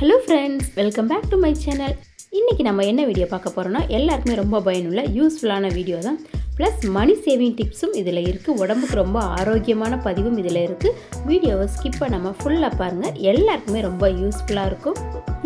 Hello friends welcome back to my channel இன்றைக்கி நம்ம என்ன வீடியோ பார்க்க போகிறோன்னா எல்லாருக்குமே ரொம்ப பயனுள்ள யூஸ்ஃபுல்லான வீடியோ தான். ப்ளஸ் மணி சேவிங் டிப்ஸும் இதில் இருக்குது உடம்புக்கு ரொம்ப ஆரோக்கியமான பதிவும் இதில் இருக்குது வீடியோவை ஸ்கிப் பண்ணாமல் ஃபுல்லாக பாருங்கள் எல்லாருக்குமே ரொம்ப யூஸ்ஃபுல்லாக இருக்கும்.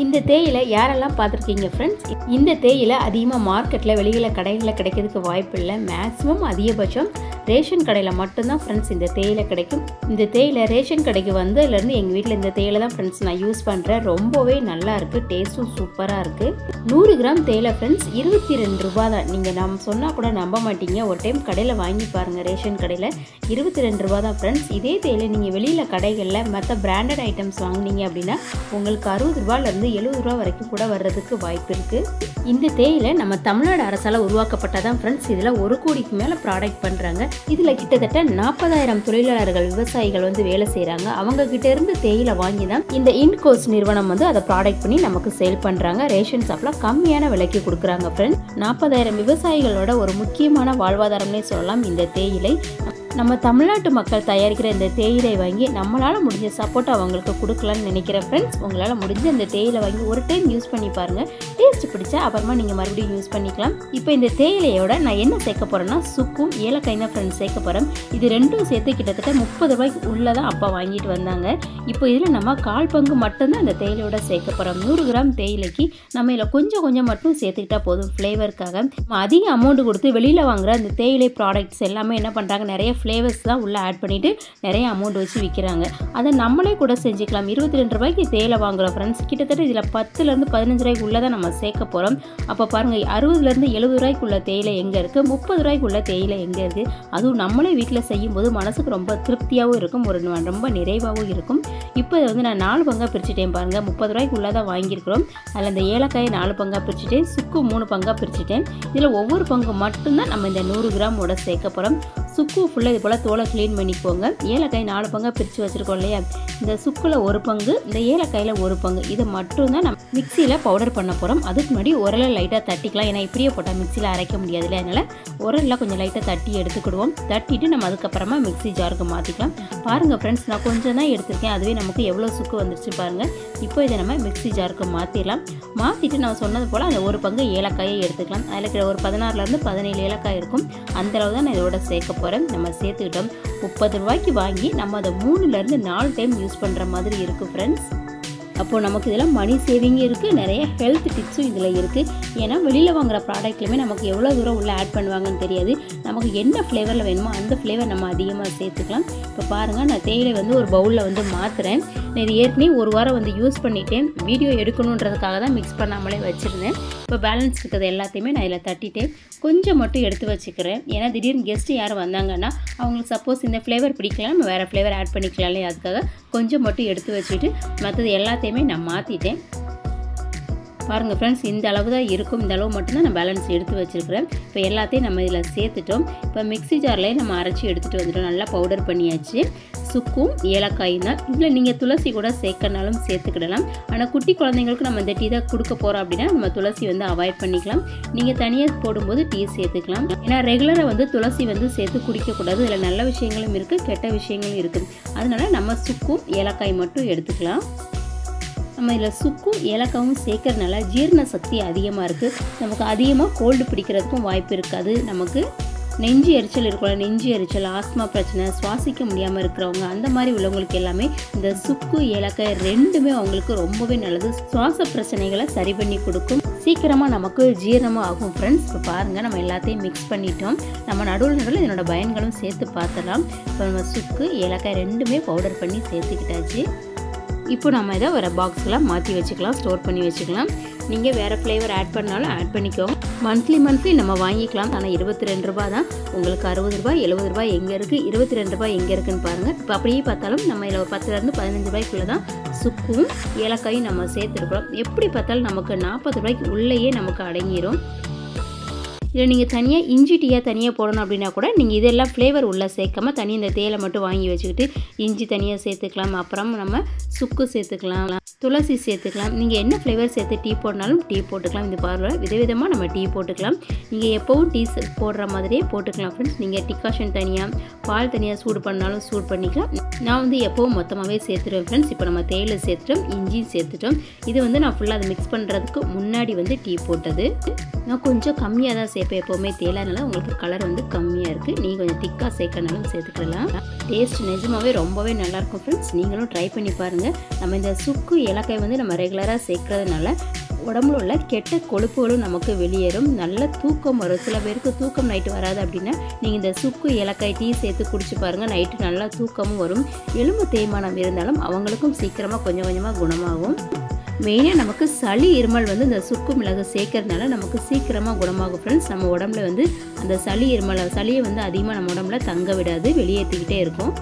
இந்த தேயிலை யாரெல்லாம் பார்த்துருக்கீங்க ஃப்ரெண்ட்ஸ் இந்த தேயிலை அதிகமாக மார்க்கெட்டில் வெளியில் கடைகளில் கிடைக்கிறதுக்கு வாய்ப்பு இல்லை. மேக்ஸிமம் அதிகபட்சம் ரேஷன் கடையில் மட்டும்தான் ஃப்ரெண்ட்ஸ் இந்த தேயிலை கிடைக்கும். இந்த தேயிலை ரேஷன் கடைக்கு வந்ததுலேருந்து எங்கள் வீட்டில் இந்த தேயிலை தான் ஃப்ரெண்ட்ஸ் நான் யூஸ் பண்ணுறேன் ரொம்பவே நல்லா இருக்குது டேஸ்ட்டும் சூப்பராக இருக்குது நூறு கிராம் தேயிலை ஃப்ரெண்ட்ஸ் இருபத்தி ரெண்டு ரூபா தான். நீங்கள் நம்ம சொன்னால் கூட நம்ப மாட்டீங்க. ஒரு டைம் கடையில் வாங்கி பாருங்கள் ரேஷன் கடையில். இருபத்தி ரெண்டு ரூபா தான் ஃப்ரெண்ட்ஸ் இதே தேயிலை நீங்கள் வெளியில் கடைகளில் மற்ற பிராண்டட் ஐட்டம்ஸ் வாங்குனீங்க அப்படின்னா உங்களுக்கு அறுபது ரூபாலேருந்து எழுபது ரூபா வரைக்கும் கூட வர்றதுக்கு வாய்ப்பு இருக்குது இந்த தேயிலை நம்ம தமிழ்நாடு அரசால் உருவாக்கப்பட்டதான் ஃப்ரெண்ட்ஸ் இதில் ஒரு கோடிக்கு மேலே ப்ராடக்ட் பண்ணுறாங்க இதில் கிட்டத்தட்ட நாற்பதாயிரம் தொழிலாளர்கள் விவசாயிகள் வந்து வேலை செய்கிறாங்க அவங்க கிட்ட இருந்து தேயிலை வாங்கி தான் இந்த இன்கோஸ் நிறுவனம் வந்து அதை ப்ராடக்ட் பண்ணி நமக்கு சேல் பண்ணுறாங்க ரேஷன் ஷாப்பில் கம்மியான விலைக்கு கொடுக்குறாங்க ஃப்ரெண்ட்ஸ் நாற்பதாயிரம் விவசாயிகளோட ஒரு முக்கியமான வாழ்வாதாரம்னே சொல்லலாம் இந்த தேயிலை. நம்ம தமிழ்நாட்டு மக்கள் தயாரிக்கிற இந்த தேயிலை வாங்கி நம்மளால் முடிஞ்ச சப்போர்ட் அவங்களுக்கு கொடுக்கலான்னு நினைக்கிறேன் ஃப்ரெண்ட்ஸ் உங்களால் முடிஞ்ச இந்த தேயிலை வாங்கி ஒரு டைம் யூஸ் பண்ணி பாருங்கள் டேஸ்ட் பிடிச்சா அப்புறமா நீங்கள் மறுபடியும் யூஸ் பண்ணிக்கலாம். இப்போ இந்த தேயிலையோட நான் என்ன சேர்க்க போகிறேன்னா சுக்கும் ஏலக்காய் தான் ஃப்ரெண்ட்ஸ் சேர்க்க போகிறேன் இது ரெண்டும் சேர்த்து கிட்டத்தட்ட முப்பது ரூபாய்க்கு உள்ளே தான் அப்பா வாங்கிட்டு வந்தாங்க. இப்போ இதில் நம்ம கால் பங்கு மட்டும்தான் இந்த தேயிலையோட சேர்க்க போகிறோம் நூறு கிராம் தேயிலைக்கு நம்ம இதில் கொஞ்சம் கொஞ்சம் மட்டும் சேர்த்துக்கிட்டா போதும் ஃப்ளேவருக்காக அதிக அமௌண்ட் கொடுத்து வெளியில் வாங்குற அந்த தேயிலை ப்ராடக்ட்ஸ் எல்லாமே என்ன பண்ணுறாங்க நிறைய ஃப்ளேவர்ஸ் தான் உள்ளே ஆட் பண்ணிவிட்டு நிறைய அமௌண்ட் வச்சு விற்கிறாங்க. அதை நம்மளே கூட செஞ்சுக்கலாம். இருபத்தி ரெண்டு ரூபாய்க்கு தேயிலை வாங்குகிறோம் ஃப்ரெண்ட்ஸ் கிட்டத்தட்ட இதில் பத்துலேருந்து பதினஞ்சு ரூபாய்க்கு உள்ளே தான் நம்ம சேர்க்க போகிறோம் அப்போ பாருங்கள் அறுபதுலேருந்து எழுபது ரூபாய்க்குள்ள தேயிலை எங்கே இருக்குது முப்பது ரூபாய்க்குள்ள தேயிலை எங்கே இருக்குது அதுவும் நம்மளே வீட்டில் செய்யும்போது மனசுக்கு ரொம்ப திருப்தியாகவும் இருக்கும். ஒரு ரொம்ப நிறைவாகவும் இருக்கும். இப்போ இதை வந்து நான் நாலு பங்காக பிரிச்சுட்டேன் பாருங்கள் முப்பது ரூபாய்க்குள்ளே தான் வாங்கியிருக்கிறோம். அதில் இந்த ஏலக்காயை நாலு பங்காக பிரிச்சுட்டேன். சுக்கு மூணு பங்காக பிரிச்சுட்டேன். இதில் ஒவ்வொரு பங்கு மட்டும்தான் நம்ம இந்த நூறு கிராமோட சேர்க்க போகிறோம் சுக்கு ஃபுல்லாக இது போல் தோலை க்ளீன் பண்ணிக்கோங்க. ஏலக்காய் நாலு பங்காக பிரித்து வச்சுருக்கோம் இல்லையா? இந்த சுக்கில் ஒரு பங்கு இந்த ஏலக்காயில் ஒரு பங்கு. இதை மட்டும்தான் நம்ம மிக்சியில் பவுடர் பண்ண போகிறோம் அதுக்கு முன்னாடி உரலை லைட்டாக தட்டிக்கலாம். ஏன்னா இப்படியே போட்டால் மிக்சியில் அரைக்க முடியாது இல்லை அதனால் உரலில் கொஞ்சம் லைட்டாக தட்டி எடுத்துக்கிடுவோம். தட்டிட்டு நம்ம அதுக்கப்புறமா மிக்சி ஜாருக்கு மாற்றிக்கலாம் பாருங்கள் ஃப்ரெண்ட்ஸ் நான் கொஞ்சம் தான் எடுத்திருக்கேன். அதுவே நமக்கு எவ்வளோ சுக்கு வந்துருச்சு பாருங்கள் இப்போ இதை நம்ம மிக்சி ஜாருக்கு மாற்றிடலாம் மாற்றிட்டு நான் சொன்னது போல் அந்த ஒரு பங்கு ஏலக்காயை எடுத்துக்கலாம். அதில் ஒரு பதினாறுலேருந்து பதினேழு ஏலக்காய் இருக்கும். அந்தளவு தான் நான் இதோட சேர்க்க போகிறேன் நம்ம சேர்த்துக்கிட்டோம். முப்பது ரூபாய்க்கு வாங்கி நம்ம அதை மூணுலேருந்து நாலு டைம் யூஸ் பண்ணுற மாதிரி இருக்குது ஃப்ரெண்ட்ஸ் அப்போது நமக்கு இதில் மணி சேவிங்கும் இருக்குது நிறைய ஹெல்த் டிப்ஸும் இதில் இருக்குது ஏன்னா வெளியில் வாங்குகிற ப்ராடக்ட்லையுமே நமக்கு எவ்வளோ தூரம் உள்ளே ஆட் பண்ணுவாங்கன்னு தெரியாது. நமக்கு என்ன ஃப்ளேவரில் வேணுமோ அந்த ஃப்ளேவர் நம்ம அதிகமாக சேர்த்துக்கலாம். இப்போ பாருங்கள் நான் தேயிலை வந்து ஒரு பவுலில் வந்து மாற்றுறேன் நான் இது ஏற்கனவே ஒரு வாரம் வந்து யூஸ் பண்ணிட்டேன் வீடியோ எடுக்கணுன்றதுக்காக தான் மிக்ஸ் பண்ணாமலே வச்சுருந்தேன் இப்போ பேலன்ஸ் இருக்கிறது எல்லாத்தையுமே நான் இதில் தட்டிட்டேன் கொஞ்சம் மட்டும் எடுத்து வச்சுக்கிறேன் ஏன்னா திடீர்னு கெஸ்ட்டு யாரும் வந்தாங்கன்னா அவங்களுக்கு சப்போஸ் இந்த ஃப்ளேவர் பிடிக்கலாம் நம்ம வேறு ஃப்ளேவர் ஆட் பண்ணிக்கலாம் இல்லையா அதுக்காக கொஞ்சம் மட்டும் எடுத்து வச்சுட்டு மற்றது எல்லாத்தையுமே நான் மாற்றிட்டேன் பாருங்கள் ஃப்ரெண்ட்ஸ் இந்த அளவு தான் இருக்கும். இந்த அளவு மட்டும்தான் நான் பேலன்ஸ் எடுத்து வச்சுருக்கிறேன். இப்போ எல்லாத்தையும் நம்ம இதில் சேர்த்துட்டோம். இப்போ மிக்ஸி ஜார்லேயே நம்ம அரைச்சி எடுத்துகிட்டு வந்துட்டோம். நல்லா பவுடர் பண்ணியாச்சு. சுக்கும் ஏலக்காயும் தான். இதில் நீங்கள் துளசி கூட சேர்க்கனாலும் சேர்த்துக்கிடலாம். ஆனால் குட்டி குழந்தைங்களுக்கு நம்ம இந்த டீ தான் கொடுக்க போகிறோம் அப்படின்னா நம்ம துளசி வந்து அவாய்ட் பண்ணிக்கலாம். நீங்கள் தனியாக போடும்போது டீ சேர்த்துக்கலாம். ஏன்னா ரெகுலராக வந்து துளசி வந்து சேர்த்து குடிக்கக்கூடாது இதில் நல்ல விஷயங்களும் இருக்குது கெட்ட விஷயங்களும் இருக்குது அதனால் நம்ம சுக்கும் ஏலக்காய் மட்டும் எடுத்துக்கலாம். நம்ம இதில் சுக்கும் ஏலக்காவும் சேர்க்கறதுனால ஜீரண சக்தி அதிகமாக இருக்குது நமக்கு அதிகமாக கோல்டு பிடிக்கிறதுக்கும் வாய்ப்பு இருக்காது நமக்கு நெஞ்சு எரிச்சல் இருக்கலாம் நெஞ்சு எரிச்சல் ஆஸ்மா பிரச்சனை சுவாசிக்க முடியாமல் இருக்கிறவங்க அந்த மாதிரி உள்ளவங்களுக்கு எல்லாமே இந்த சுக்கு ஏலக்காய் ரெண்டுமே அவங்களுக்கு ரொம்பவே நல்லது. சுவாச பிரச்சனைகளை சரி பண்ணி கொடுக்கும். சீக்கிரமாக நமக்கு ஜீரணமும் ஆகும் ஃப்ரெண்ட்ஸ் இப்போ பாருங்கள் நம்ம எல்லாத்தையும் மிக்ஸ் பண்ணிட்டோம். நம்ம நடுவில் நடுவில் இதனோட பயன்களும் சேர்த்து பார்த்துடலாம். இப்போ நம்ம சுக்கு ஏலக்காய் ரெண்டுமே பவுடர் பண்ணி சேர்த்துக்கிட்டாச்சு. இப்போ நம்ம இதை ஒரு பாக்ஸில் மாற்றி வச்சுக்கலாம் ஸ்டோர் பண்ணி வச்சுக்கலாம். நீங்கள் வேறு ஃப்ளேவர் ஆட் பண்ணாலும் ஆட் பண்ணிக்கோங்க. மந்த்லி மந்த்லி நம்ம வாங்கிக்கலாம். ஆனால் இருபத்தி ரெண்டு ரூபா தான். உங்களுக்கு அறுபது ரூபாய் எழுபது ரூபாய் எங்கே இருக்குது இருபத்தி ரெண்டு ரூபாய் எங்கே இருக்குன்னு பாருங்கள் இப்போ அப்படியே பார்த்தாலும் நம்ம இதில் ஒரு பத்துலேருந்து பதினஞ்சு ரூபாய்க்குள்ளே தான் சுக்கும் ஏலக்காயும் நம்ம சேர்த்துருக்குறோம். எப்படி பார்த்தாலும் நமக்கு நாற்பது ரூபாய்க்கு உள்ளேயே நமக்கு அடங்கிடும் இதில் நீங்கள் தனியாக இஞ்சி டீயாக தனியாக போடணும் அப்படின்னா கூட நீங்கள் இதெல்லாம் ஃப்ளேவர் உள்ளே சேர்க்காம தனியாக இந்த தேயிலை மட்டும் வாங்கி வச்சுக்கிட்டு இஞ்சி தனியாக சேர்த்துக்கலாம். அப்புறம் நம்ம சுக்கு சேர்த்துக்கலாம். துளசி சேர்த்துக்கலாம். நீங்கள் என்ன ஃப்ளேவர் சேர்த்து டீ போடனாலும் டீ போட்டுக்கலாம். இந்த பார்லர் விதவிதமாக நம்ம டீ போட்டுக்கலாம். நீங்கள் எப்போவும் டீ போடுற மாதிரியே போட்டுக்கலாம் ஃப்ரெண்ட்ஸ் நீங்கள் டிகாஷன் தனியாக பால் தனியாக சூடு பண்ணாலும் சூடு பண்ணிக்கலாம். நான் வந்து எப்போவும் மொத்தமாகவே சேர்த்துருவேன் ஃப்ரெண்ட்ஸ் இப்போ நம்ம தேயிலை சேர்த்துட்டோம் இஞ்சியும் சேர்த்துட்டோம். இது வந்து நான் ஃபுல்லாக அதை மிக்ஸ் பண்ணுறதுக்கு முன்னாடி வந்து டீ போட்டது. நான் கொஞ்சம் கம்மியாக தான் சேர்ப்பேன் எப்போவுமே. தேயிலனால உங்களுக்கு கலர் வந்து கம்மியாக இருக்குது நீங்கள் கொஞ்சம் திக்காக சேர்க்கறனாலும் சேர்த்துக்கலாம். டேஸ்ட் நிஜமாகவே ரொம்பவே நல்லாயிருக்கும் ஃப்ரெண்ட்ஸ் நீங்களும் ட்ரை பண்ணி பாருங்கள் நம்ம இந்த சுக்கு ஏலக்காய் வந்து நம்ம ரெகுலராக சேர்க்கறதுனால உடம்புல உள்ள கெட்ட கொழுப்புகளும் நமக்கு வெளியேறும். நல்ல தூக்கம் வரும். சில பேருக்கு தூக்கம் நைட்டு வராது அப்படின்னா நீங்கள் இந்த சுக்கு ஏலக்காய் டீ சேர்த்து குடிச்சு பாருங்கள் நைட்டு நல்லா தூக்கமும் வரும். எலும்பு தேய்மானம் இருந்தாலும் அவங்களுக்கும் சீக்கிரமாக கொஞ்சம் கொஞ்சமாக குணமாகும். மெயினாக நமக்கு சளி இருமல் வந்து இந்த சுக்கு மிளகு சேர்க்கறதுனால நமக்கு சீக்கிரமாக குணமாகும் ஃப்ரெண்ட்ஸ் நம்ம உடம்புல வந்து அந்த சளி இருமல் சளியை வந்து அதிகமாக நம்ம உடம்புல தங்க விடாது வெளியேற்றிக்கிட்டே இருக்கும்.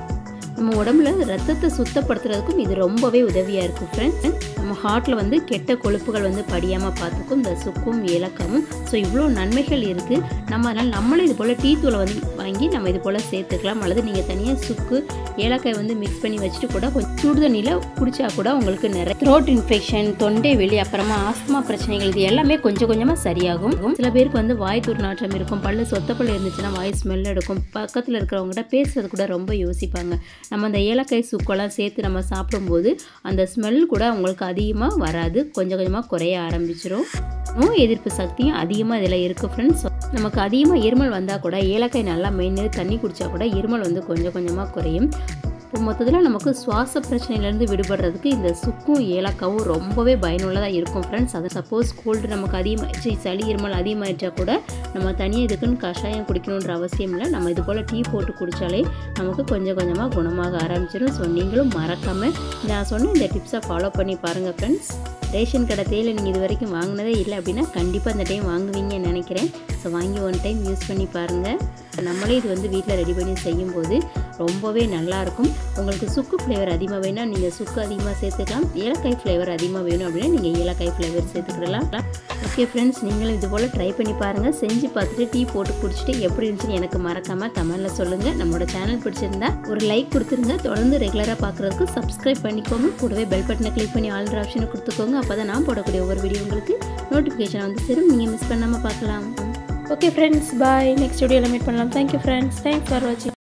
நம்ம உடம்புல ரத்தத்தை சுத்தப்படுத்துறதுக்கும் இது ரொம்பவே உதவியாக இருக்கும் ஃப்ரெண்ட்ஸ் நம்ம ஹார்ட்டில் வந்து கெட்ட கொழுப்புகள் வந்து படியாமல் பார்த்துக்கும் இந்த சுக்கும் ஏலக்காவும் ஸோ இவ்வளோ நன்மைகள் இருக்குது நம்ம அதனால் நம்மளும் இது போல் டீ தூளை வந்து வாங்கி நம்ம இது போல் சேர்த்துக்கலாம். அல்லது நீங்கள் தனியாக சுக்கு ஏலக்காய் வந்து மிக்ஸ் பண்ணி வச்சுட்டு கூட கொஞ்சம் சுடு தண்ணியில் குடித்தா கூட உங்களுக்கு நிறைய த்ரோட் இன்ஃபெக்ஷன் தொண்டை வெளி அப்புறமா ஆஸ்துமா பிரச்சனைகள் இது எல்லாமே கொஞ்சம் கொஞ்சமாக சரியாகும். சில பேருக்கு வந்து வாய் துர்நாற்றம் இருக்கும் பல்லு சொத்தப்பல் இருந்துச்சுன்னா வாய் ஸ்மெல் எடுக்கும். பக்கத்தில் இருக்கிறவங்ககிட்ட பேசுறது கூட ரொம்ப யோசிப்பாங்க. நம்ம அந்த ஏலக்காய் சுக்கெல்லாம் சேர்த்து நம்ம சாப்பிடும்போது அந்த ஸ்மெல் கூட அவங்களுக்கு அதிகமாக வராது. கொஞ்சம் கொஞ்சமாக குறைய ஆரம்பிச்சிடும் நோய் எதிர்ப்பு சக்தியும் அதிகமாக இதில் இருக்குது ஃப்ரெண்ட்ஸ் நமக்கு அதிகமாக இருமல் வந்தால் கூட ஏலக்காய் நல்லா மென்று தண்ணி குடித்தா கூட இருமல் வந்து கொஞ்சம் கொஞ்சமாக குறையும். இப்போ மொத்தத்தில் நமக்கு சுவாச பிரச்சனையிலேருந்து விடுபடுறதுக்கு இந்த சுக்கும் ஏலக்காவும் ரொம்பவே பயனுள்ளதாக இருக்கும் ஃப்ரெண்ட்ஸ் அதை சப்போஸ் கோல்டு நமக்கு அதிகமாகிடுச்சு சளி இருமல் அதிகமாகிடுச்சா கூட நம்ம தனியாக இதுக்குன்னு கஷாயம் குடிக்கணுன்ற அவசியம் இல்லை. நம்ம இது போல் டீ போட்டு குடித்தாலே நமக்கு கொஞ்சம் கொஞ்சமாக குணமாக ஆரம்பிச்சிடும் ஸோ நீங்களும் மறக்காமல் நான் சொன்ன இந்த டிப்ஸை ஃபாலோ பண்ணி பாருங்கள் ஃப்ரெண்ட்ஸ் ரேஷன் கடை தேயிலை நீங்கள் இது வரைக்கும் வாங்கினதே இல்லை அப்படின்னா கண்டிப்பாக அந்த டைம் வாங்குவீங்கன்னு நினைக்கிறேன். ஸோ வாங்கி ஒன் டைம் யூஸ் பண்ணி பாருங்கள் நம்மளே இது வந்து வீட்டில் ரெடி பண்ணி செய்யும்போது ரொம்பவே நல்லாயிருக்கும். உங்களுக்கு சுக்கு ஃப்ளேவர் அதிகமாக வேணால் நீங்கள் சுக்கு அதிகமாக சேர்த்துக்கலாம். ஏலக்காய் ஃப்ளேவர் அதிகமாக வேணும் அப்படின்னா நீங்கள் ஏலக்காய் ஃப்ளேவர் சேர்த்துக்கிடலாம். ஓகே ஃப்ரெண்ட்ஸ் நீங்களும் இது போல் ட்ரை பண்ணி பாருங்கள் செஞ்சு பார்த்துட்டு டீ போட்டு குடிச்சிட்டு எப்படி இருந்துச்சுன்னு எனக்கு மறக்காமல் கமெண்டில் சொல்லுங்கள் நம்மளோட சேனல் பிடிச்சிருந்தா ஒரு லைக் கொடுத்துருங்க. தொடர்ந்து ரெகுலராக பார்க்குறதுக்கு சப்ஸ்கிரைப் பண்ணிக்கோங்க. கூடவே பெல் பட்டனை கிளிக் பண்ணி ஆல்ரெடி ஆப்ஷனை கொடுத்துக்கோங்க. அப்போ தான் நான் போடக்கூடிய ஒவ்வொரு வீடியோ உங்களுக்கு நோட்டிஃபிகேஷன் வந்து சேரும். நீங்கள் மிஸ் பண்ணாமல் பார்க்கலாம். ஓகே ஃப்ரெண்ட்ஸ் பாய் நெக்ஸ்ட் வீடியோவில் மீட் பண்ணலாம். Thank you friends thanks for வாட்சிங்